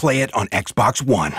play it on Xbox One.